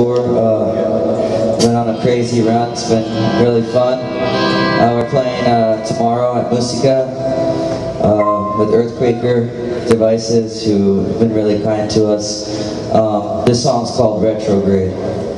tour. Uh, went on a crazy run. It's been really fun. Uh, we're playing uh, tomorrow at Musica uh, with Earthquaker Devices, who have been really kind to us. Um, this song's called Retrograde.